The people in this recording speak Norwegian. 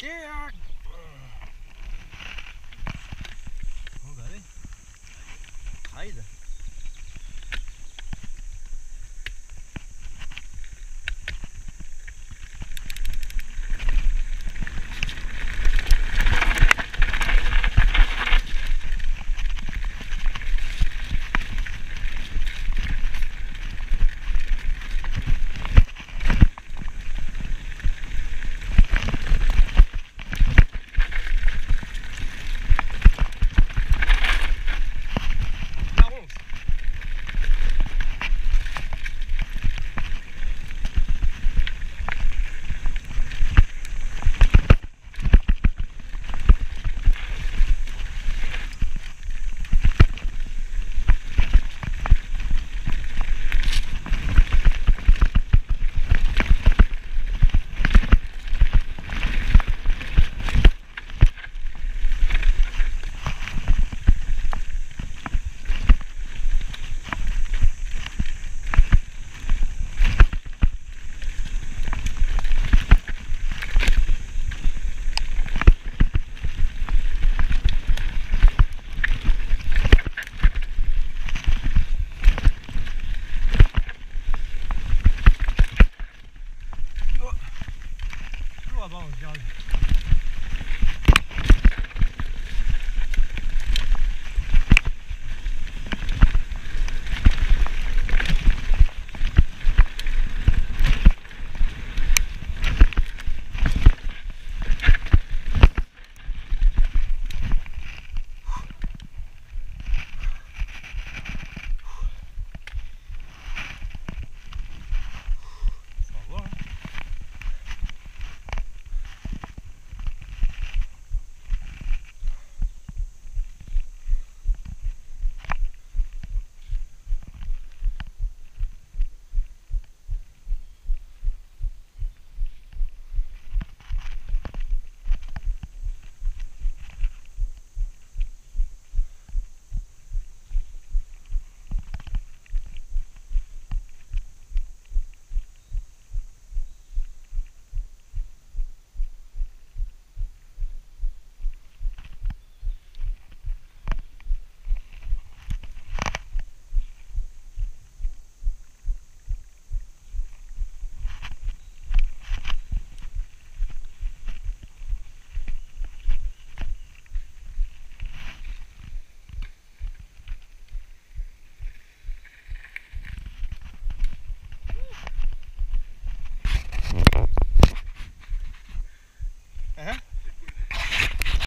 scared. Nå er vi. Hei. about, Doug.